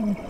Mm-hmm.